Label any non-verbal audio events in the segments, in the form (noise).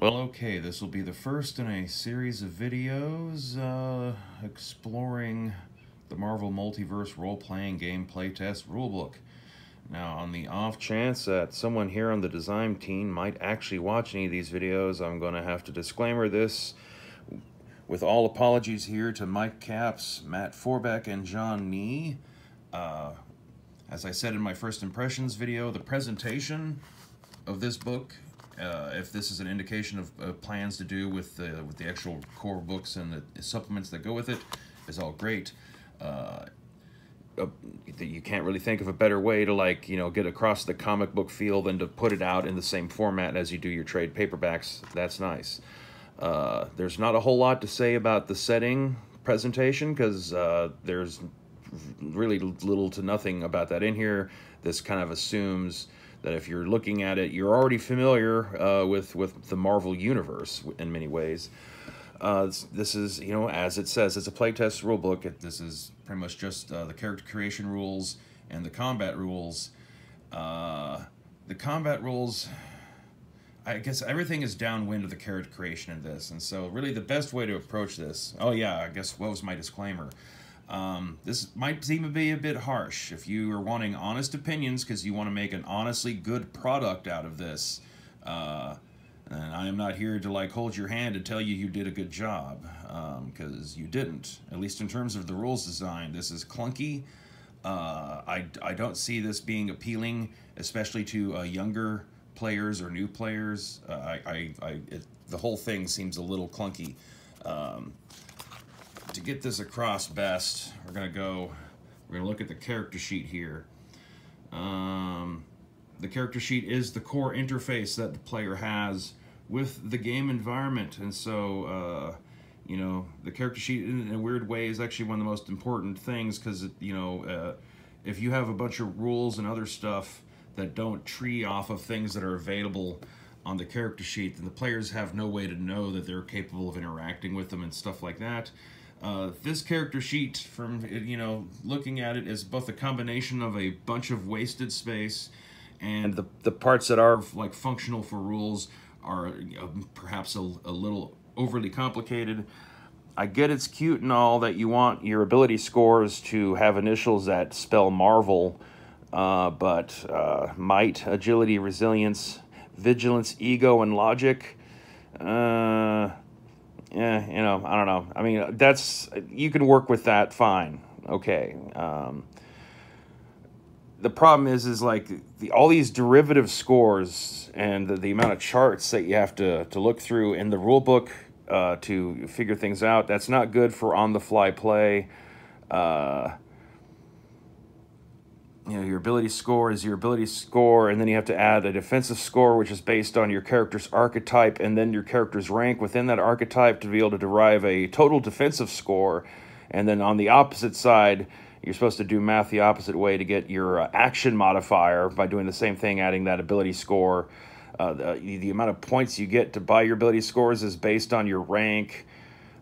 Well, okay, this will be the first in a series of videos uh, exploring the Marvel Multiverse role-playing game playtest rulebook. Now, on the off chance that someone here on the design team might actually watch any of these videos, I'm going to have to disclaimer this with all apologies here to Mike Caps, Matt Forbeck, and John Nee. Uh, as I said in my first impressions video, the presentation of this book uh, if this is an indication of uh, plans to do with the with the actual core books and the supplements that go with it, is all great. Uh, uh you can't really think of a better way to like you know get across the comic book feel than to put it out in the same format as you do your trade paperbacks. That's nice. Uh, there's not a whole lot to say about the setting presentation because there's really little to nothing about that in here. This kind of assumes that if you're looking at it, you're already familiar uh, with, with the Marvel Universe in many ways. Uh, this is, you know, as it says, it's a playtest rulebook. This is pretty much just uh, the character creation rules and the combat rules. Uh, the combat rules, I guess everything is downwind of the character creation in this. And so really the best way to approach this, oh yeah, I guess what was my disclaimer? Um, this might seem to be a bit harsh. If you are wanting honest opinions because you want to make an honestly good product out of this, uh, and I am not here to like hold your hand and tell you you did a good job, because um, you didn't. At least in terms of the rules design, this is clunky. Uh, I, I don't see this being appealing, especially to uh, younger players or new players. Uh, I, I, I it, the whole thing seems a little clunky. Um, to get this across best, we're to go, we're to look at the character sheet here. Um, the character sheet is the core interface that the player has with the game environment. And so, uh, you know, the character sheet in a weird way is actually one of the most important things because, you know, uh, if you have a bunch of rules and other stuff that don't tree off of things that are available on the character sheet, then the players have no way to know that they're capable of interacting with them and stuff like that. Uh, this character sheet, from you know, looking at it, is both a combination of a bunch of wasted space, and the the parts that are like functional for rules are uh, perhaps a, a little overly complicated. I get it's cute and all that you want your ability scores to have initials that spell Marvel, uh, but uh, might, agility, resilience, vigilance, ego, and logic. Uh, yeah, you know, I don't know. I mean, that's you can work with that fine. Okay. Um, the problem is, is like the, all these derivative scores and the, the amount of charts that you have to, to look through in the rule book uh, to figure things out. That's not good for on the fly play. Uh, you know, your ability score is your ability score, and then you have to add a defensive score, which is based on your character's archetype, and then your character's rank within that archetype to be able to derive a total defensive score. And then on the opposite side, you're supposed to do math the opposite way to get your uh, action modifier by doing the same thing, adding that ability score. Uh, the, the amount of points you get to buy your ability scores is based on your rank,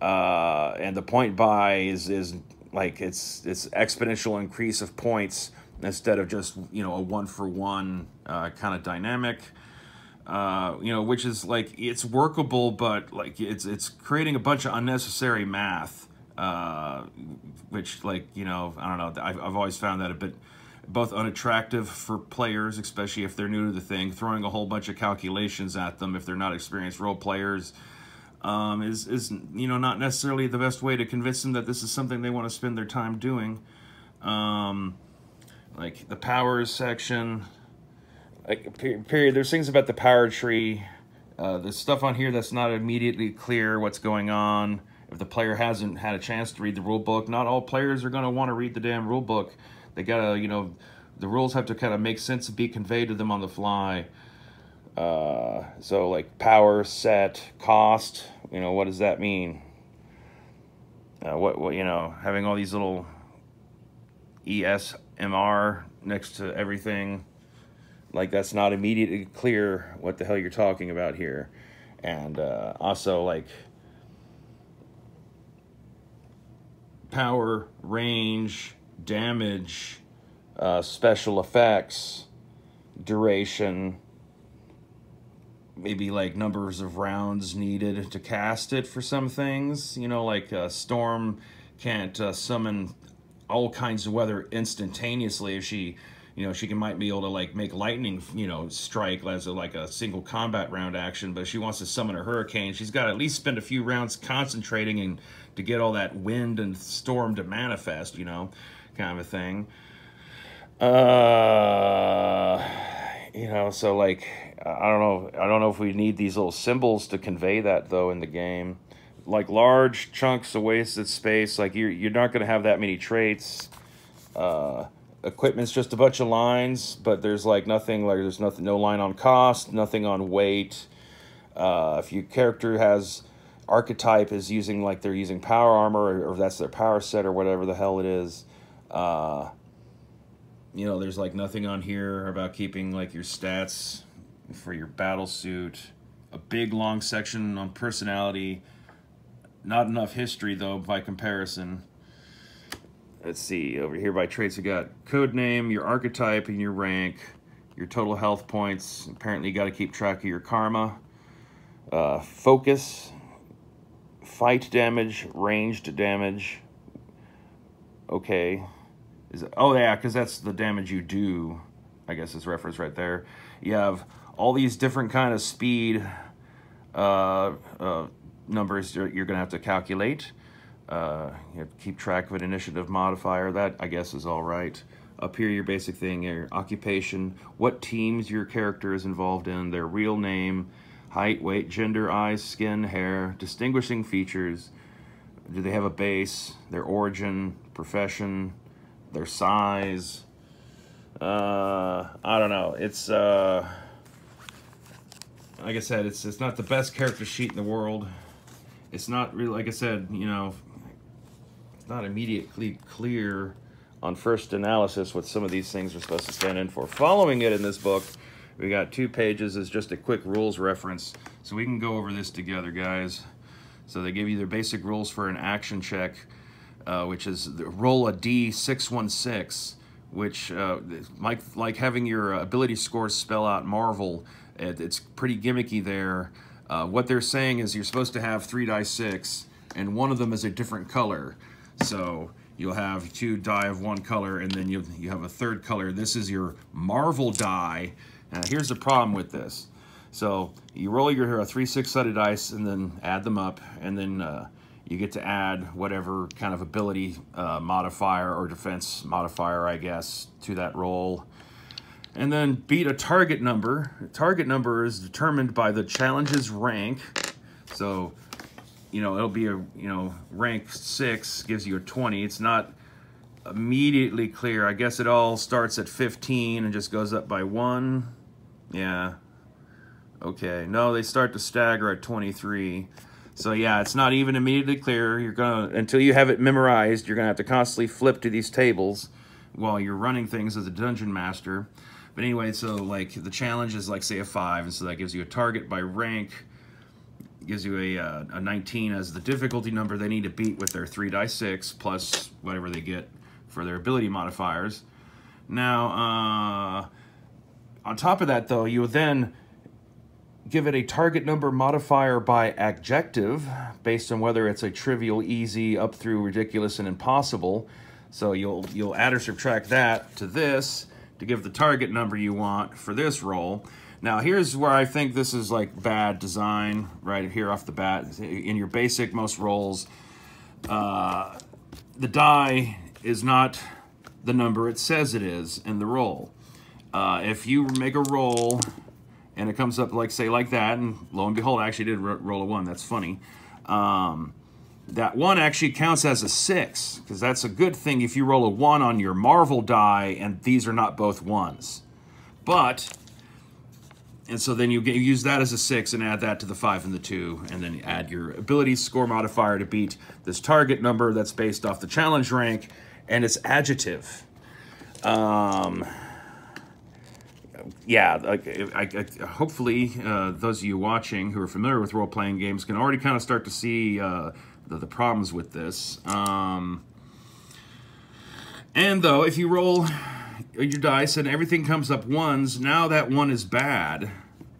uh, and the point buy is is like it's it's exponential increase of points instead of just you know a one for one uh, kind of dynamic. Uh, you know, which is like it's workable, but like it's it's creating a bunch of unnecessary math. Uh, which like you know I don't know I've, I've always found that a bit both unattractive for players, especially if they're new to the thing. Throwing a whole bunch of calculations at them if they're not experienced role players um, is is you know not necessarily the best way to convince them that this is something they want to spend their time doing. Um, like the powers section, like period. There's things about the power tree. Uh, there's stuff on here that's not immediately clear what's going on. If the player hasn't had a chance to read the rule book, not all players are going to want to read the damn rule book. They gotta, you know, the rules have to kind of make sense and be conveyed to them on the fly. Uh, so like power, set, cost, you know, what does that mean? Uh, what, what, you know, having all these little ESMR next to everything. Like that's not immediately clear what the hell you're talking about here. And uh, also like power, range, damage, uh, special effects, duration, maybe like numbers of rounds needed to cast it for some things. You know, like uh, Storm can't uh, summon all kinds of weather instantaneously if she you know, she can might be able to like make lightning, you know, strike as a, like a single combat round action, but she wants to summon a hurricane. She's got to at least spend a few rounds concentrating and to get all that wind and storm to manifest, you know, kind of a thing. Uh, you know, so like, I don't know, I don't know if we need these little symbols to convey that though in the game. Like large chunks of wasted space, like you're you're not going to have that many traits. Uh, equipment's just a bunch of lines, but there's like nothing like there's nothing no line on cost, nothing on weight. Uh, if your character has archetype is using like they're using power armor or, or that's their power set or whatever the hell it is. Uh, you know, there's like nothing on here about keeping like your stats for your battle suit. A big long section on personality. Not enough history though by comparison let's see, over here by traits we got code name, your archetype, and your rank, your total health points. Apparently you got to keep track of your karma. Uh, focus, fight damage, ranged damage. Okay. Is it, oh yeah, because that's the damage you do. I guess it's reference right there. You have all these different kind of speed uh, uh, numbers you're, you're going to have to calculate. Uh, you have to keep track of an initiative modifier. That, I guess, is all right. Up here, your basic thing, your occupation, what teams your character is involved in, their real name, height, weight, gender, eyes, skin, hair, distinguishing features. Do they have a base, their origin, profession, their size? Uh, I don't know. It's, uh, like I said, it's, it's not the best character sheet in the world. It's not really, like I said, you know, it's not immediately clear on first analysis what some of these things are supposed to stand in for. Following it in this book, we got two pages as just a quick rules reference. So we can go over this together, guys. So they give you their basic rules for an action check, uh, which is roll a D616, which, uh, like, like having your ability scores spell out Marvel, it, it's pretty gimmicky there. Uh, what they're saying is you're supposed to have three die six, and one of them is a different color. So you'll have two die of one color and then you you have a third color. This is your Marvel die. Now here's the problem with this. So you roll your uh, three six-sided dice and then add them up and then uh, you get to add whatever kind of ability uh, modifier or defense modifier, I guess, to that roll. And then beat a target number. The target number is determined by the challenge's rank. So you know, it'll be a, you know, rank six gives you a 20. It's not immediately clear. I guess it all starts at 15 and just goes up by one. Yeah. Okay. No, they start to stagger at 23. So yeah, it's not even immediately clear. You're gonna, until you have it memorized, you're gonna have to constantly flip to these tables while you're running things as a dungeon master. But anyway, so like the challenge is like say a five, and so that gives you a target by rank, gives you a, uh, a 19 as the difficulty number they need to beat with their 3 die 6 plus whatever they get for their ability modifiers. Now, uh, on top of that, though, you then give it a target number modifier by adjective based on whether it's a trivial, easy, up through ridiculous, and impossible. So you'll you'll add or subtract that to this to give the target number you want for this roll. Now here's where I think this is like bad design right here off the bat. In your basic most rolls, uh, the die is not the number it says it is in the roll. Uh, if you make a roll and it comes up like say like that, and lo and behold, I actually did roll a one. That's funny. Um, that one actually counts as a six because that's a good thing if you roll a one on your Marvel die and these are not both ones. But and so then you, get, you use that as a six and add that to the five and the two, and then you add your ability score modifier to beat this target number that's based off the challenge rank and its adjective. Um, yeah, like, I, I, hopefully uh, those of you watching who are familiar with role-playing games can already kind of start to see uh, the, the, problems with this. Um, and though, if you roll your dice and everything comes up ones, now that one is bad.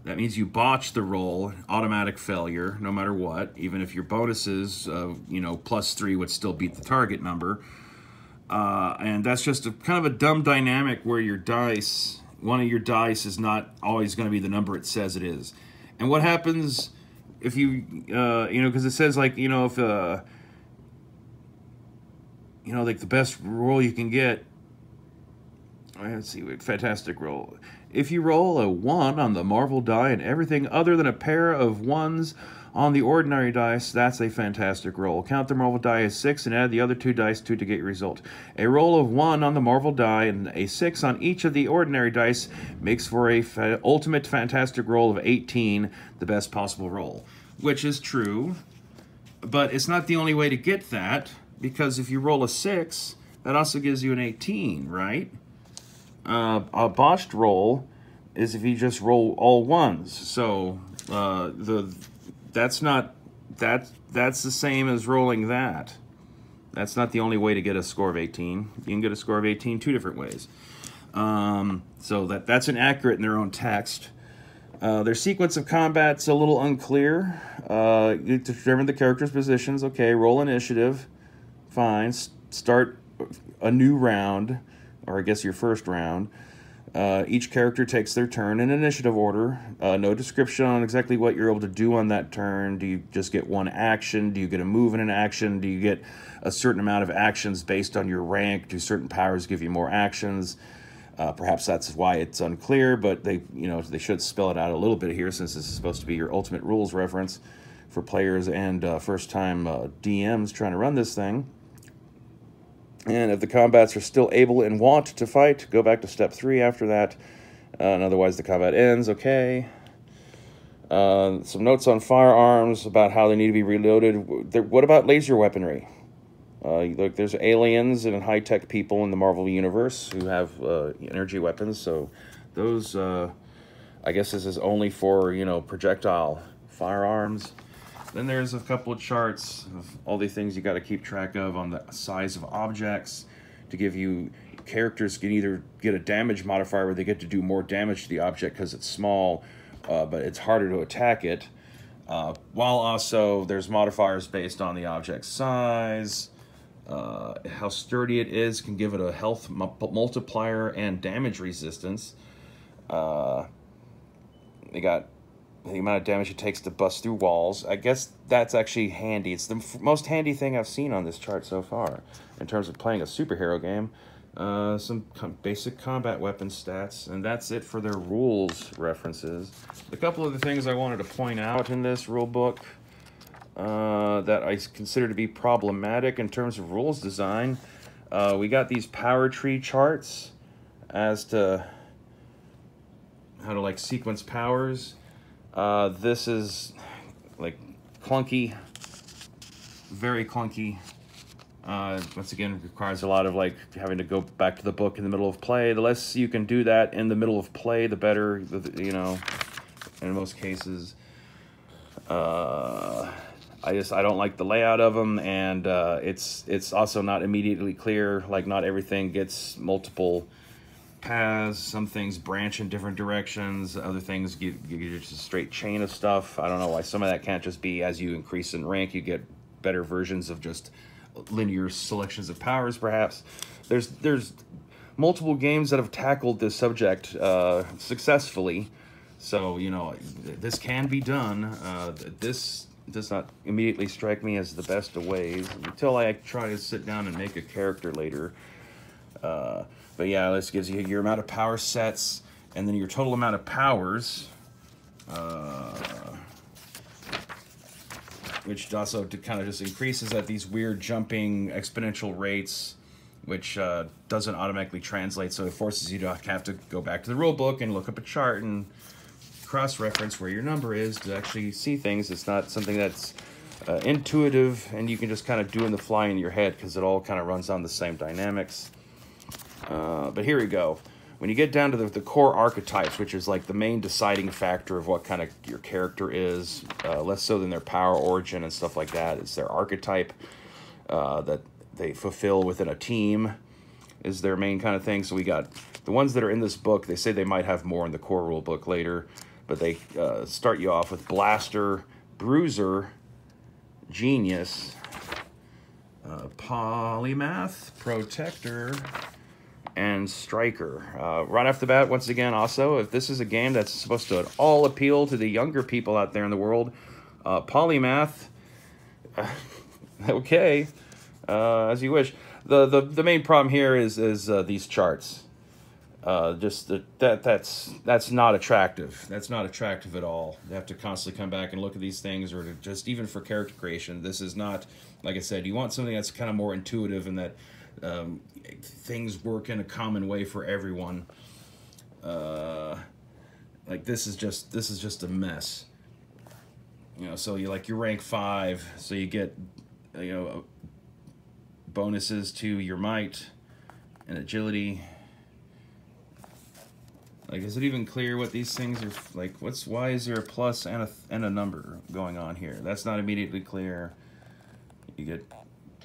that means you botch the roll, automatic failure, no matter what. Even if your bonuses, uh, you know, plus three would still beat the target number. Uh, and that's just a kind of a dumb dynamic where your dice, one of your dice is not always going to be the number it says it is. And what happens if you, uh, you know, because it says like, you know, if, uh, you know, like the best roll you can get, let's see, fantastic roll. If you roll a 1 on the Marvel die and everything other than a pair of 1s on the ordinary dice, that's a fantastic roll. Count the Marvel die as 6 and add the other two dice to to get your result. A roll of 1 on the Marvel die and a 6 on each of the ordinary dice makes for a fa ultimate fantastic roll of 18, the best possible roll. Which is true, but it's not the only way to get that, because if you roll a 6, that also gives you an 18, right? Uh, a botched roll is if you just roll all ones. So uh, the that's not that that's the same as rolling that. That's not the only way to get a score of 18. You can get a score of 18 two different ways. Um, so that that's inaccurate in their own text. Uh, their sequence of combat's a little unclear. Uh, determine the character's positions. Okay, roll initiative. Fine. S start a new round or I guess your first round. Uh, each character takes their turn in initiative order. Uh, no description on exactly what you're able to do on that turn. Do you just get one action? Do you get a move and an action? Do you get a certain amount of actions based on your rank? Do certain powers give you more actions? Uh, perhaps that's why it's unclear, but they, you know, they should spell it out a little bit here since this is supposed to be your ultimate rules reference for players and uh, first-time uh, DMs trying to run this thing. And if the combats are still able and want to fight, go back to step three after that. Uh, and otherwise, the combat ends. Okay. Uh, some notes on firearms about how they need to be reloaded. What about laser weaponry? Uh, look, there's aliens and high-tech people in the Marvel Universe who have uh, energy weapons. So those, uh, I guess this is only for, you know, projectile firearms. Then there's a couple of charts of all the things you got to keep track of on the size of objects to give you characters can either get a damage modifier where they get to do more damage to the object because it's small, uh, but it's harder to attack it. Uh, while also there's modifiers based on the object size, uh, how sturdy it is can give it a health multiplier and damage resistance. Uh, they got the amount of damage it takes to bust through walls. I guess that's actually handy. It's the most handy thing I've seen on this chart so far in terms of playing a superhero game. Uh, some com basic combat weapon stats, and that's it for their rules references. A couple of the things I wanted to point out in this rule book uh, that I consider to be problematic in terms of rules design. Uh, we got these power tree charts as to how to like sequence powers. Uh, this is like clunky, very clunky. Uh, once again, requires a lot of like having to go back to the book in the middle of play. The less you can do that in the middle of play, the better, you know, in most cases. Uh, I just, I don't like the layout of them, and uh, it's, it's also not immediately clear, like not everything gets multiple paths. Some things branch in different directions. Other things give, give you just a straight chain of stuff. I don't know why some of that can't just be as you increase in rank, you get better versions of just linear selections of powers, perhaps. There's there's multiple games that have tackled this subject uh, successfully. So, you know, this can be done. Uh, this does not immediately strike me as the best of ways until I try to sit down and make a character later. Uh, but yeah, this gives you your amount of power sets and then your total amount of powers. Uh, which also to kind of just increases at these weird jumping exponential rates, which uh, doesn't automatically translate. So it forces you to have to go back to the rule book and look up a chart and cross-reference where your number is to actually see things. It's not something that's uh, intuitive and you can just kind of do in the fly in your head because it all kind of runs on the same dynamics. Uh, but here we go. When you get down to the, the, core archetypes, which is like the main deciding factor of what kind of your character is, uh, less so than their power origin and stuff like that, it's their archetype uh, that they fulfill within a team is their main kind of thing. So we got the ones that are in this book, they say they might have more in the core rule book later. but they uh, start you off with Blaster, Bruiser, Genius, uh, Polymath, Protector, and Striker. Uh, right off the bat, once again, also, if this is a game that's supposed to at all appeal to the younger people out there in the world, uh, Polymath, (laughs) okay, uh, as you wish. The, the, the main problem here is, is uh, these charts. Uh, just the, that that's that's not attractive. That's not attractive at all. You have to constantly come back and look at these things, or just even for character creation. This is not, like I said, you want something that's kind of more intuitive and that um, things work in a common way for everyone. Uh, like this is just this is just a mess. You know, so you like you rank five, so you get you know bonuses to your might and agility like, is it even clear what these things are, like, what's, why is there a plus and a, and a number going on here? That's not immediately clear. You get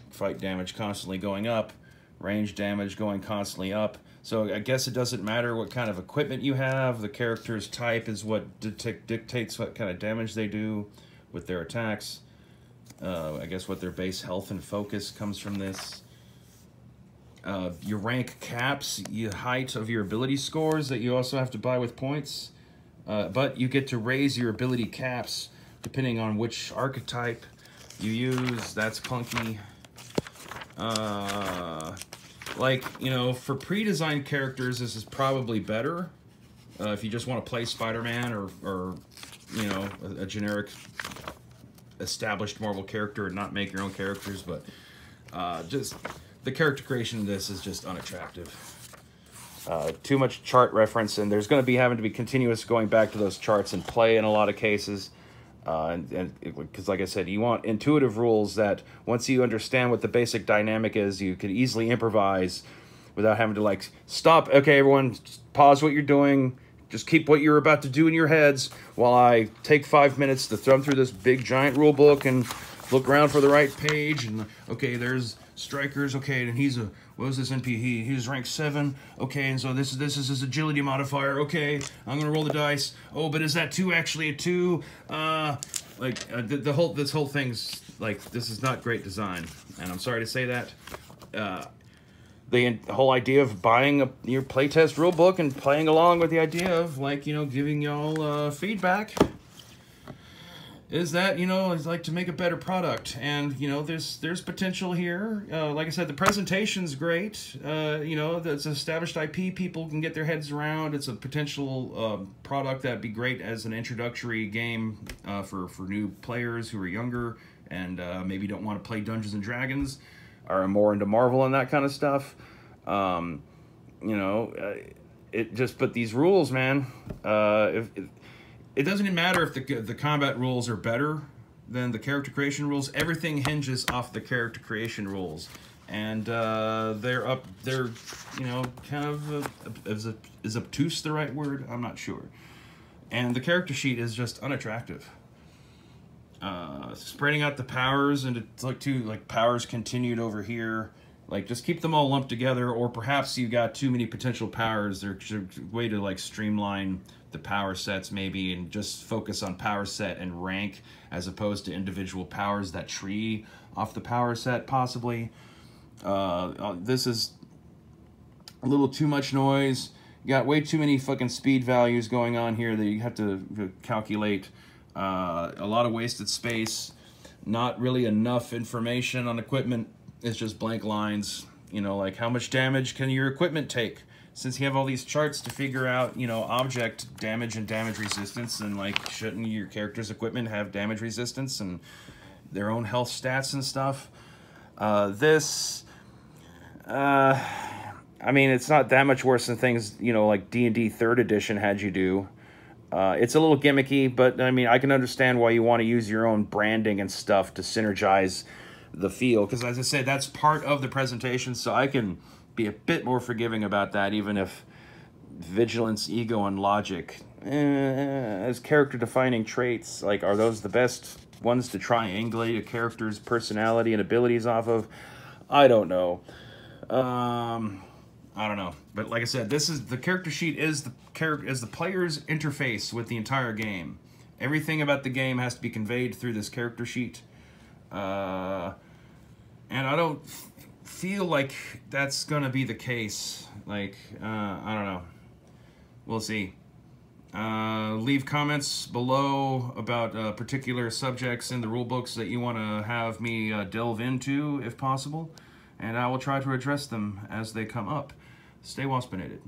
fight damage constantly going up, range damage going constantly up. So I guess it doesn't matter what kind of equipment you have. The character's type is what dictates what kind of damage they do with their attacks. Uh, I guess what their base health and focus comes from this. Uh, your rank caps the height of your ability scores that you also have to buy with points. Uh, but you get to raise your ability caps depending on which archetype you use. That's clunky. Uh, like, you know, for pre-designed characters, this is probably better. Uh, if you just want to play Spider-Man or, or, you know, a, a, generic established Marvel character and not make your own characters. But uh, just the character creation of this is just unattractive. Uh, too much chart reference, and there's going to be having to be continuous going back to those charts and play in a lot of cases. Uh, and because, like I said, you want intuitive rules that once you understand what the basic dynamic is, you can easily improvise without having to like stop. Okay, everyone, pause what you're doing. Just keep what you're about to do in your heads while I take five minutes to thumb through this big giant rule book and look around for the right page. And okay, there's strikers. Okay, and he's a what was this NP? He he's ranked seven. Okay, and so this is this is his agility modifier. Okay, I'm gonna roll the dice. Oh, but is that two actually a two? Uh, like uh, the, the whole this whole thing's like this is not great design, and I'm sorry to say that. Uh, the, whole idea of buying a, your playtest rulebook and playing along with the idea of like you know giving y'all uh, feedback is that you know I'd like to make a better product, and you know there's there's potential here. Uh, like I said, the presentation's great. Uh, you know, it's established IP. People can get their heads around. It's a potential uh, product that'd be great as an introductory game uh, for for new players who are younger and uh, maybe don't want to play Dungeons and Dragons, are more into Marvel and that kind of stuff. Um, you know, uh, it just but these rules, man. if, if it doesn't even matter if the, the combat rules are better than the character creation rules. Everything hinges off the character creation rules. And uh, they're up, they're, you know, kind of, uh, is, is obtuse the right word? I'm not sure. And the character sheet is just unattractive. Uh, spreading out the powers and it's like two like powers continued over here like just keep them all lumped together or perhaps you got too many potential powers there's a way to like streamline the power sets maybe and just focus on power set and rank as opposed to individual powers that tree off the power set possibly. Uh, uh, this is a little too much noise. You got way too many fucking speed values going on here that you have to calculate. Uh, a lot of wasted space. Not really enough information on equipment. It's just blank lines. You know, like how much damage can your equipment take? Since you have all these charts to figure out, you know, object damage and damage resistance, and like, shouldn't your character's equipment have damage resistance and their own health stats and stuff? Uh, this, uh, I mean, it's not that much worse than things, you know, like D&D 3rd edition had you do. Uh, it's a little gimmicky, but I mean, I can understand why you want to use your own branding and stuff to synergize the feel. Because as I said, that's part of the presentation, so I can be a bit more forgiving about that, even if vigilance, ego, and logic, eh, as character-defining traits, like, are those the best ones to triangulate a character's personality and abilities off of? I don't know. Um, I don't know. But like I said, this is the character sheet is the character is the player's interface with the entire game. Everything about the game has to be conveyed through this character sheet. Uh, and I don't feel like that's gonna be the case. Like, uh, I don't know. We'll see. Uh, leave comments below about uh, particular subjects in the rule books that you want to have me uh, delve into, if possible, and I will try to address them as they come up. Stay waspinated.